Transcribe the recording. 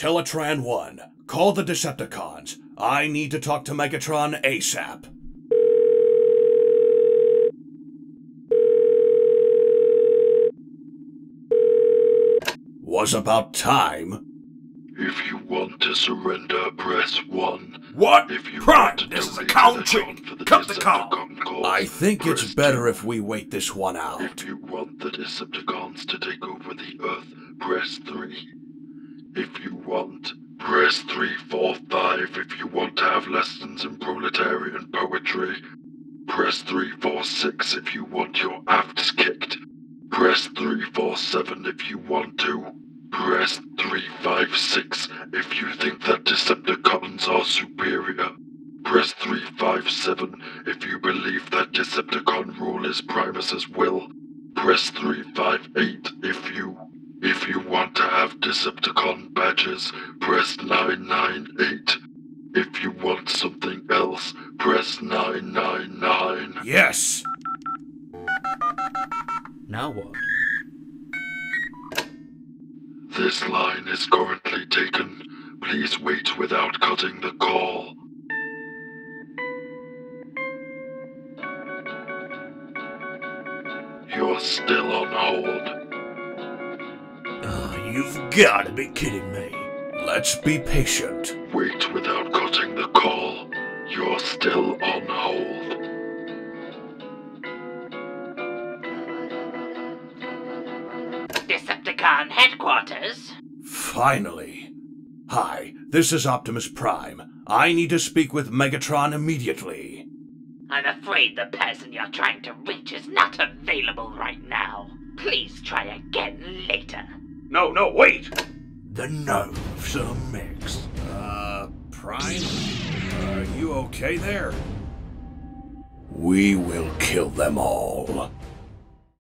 Teletran 1, call the Decepticons. I need to talk to Megatron ASAP. Was about time. If you want to surrender, press 1. What? If you Prime, want to this is a donate the trick. cause the Cut the call. I think it's better 2. if we wait this one out. If you want the Decepticons to take over the Earth, press 3. If you want, press 3, 4, 5. If you want to have lessons in proletarian poetry, press 3, 4, 6. If you want your afts kicked, press 3, 4, 7. If you want to, press 3, 5, 6. If you think that Decepticons are superior, press 3, 5, 7. If you believe that Decepticon rule is Primus's will, press 3, 5, 8. If you if you want to have Decepticon badges, press 998. If you want something else, press 999. Yes! Now what? This line is currently taken. Please wait without cutting the call. You're still on hold. You've got to be kidding me. Let's be patient. Wait without cutting the call. You're still on hold. Decepticon headquarters? Finally. Hi, this is Optimus Prime. I need to speak with Megatron immediately. I'm afraid the person you're trying to reach is not available right now. Please try again later. No, no, wait! The nerves are mixed. Uh, Prime? Are you okay there? We will kill them all.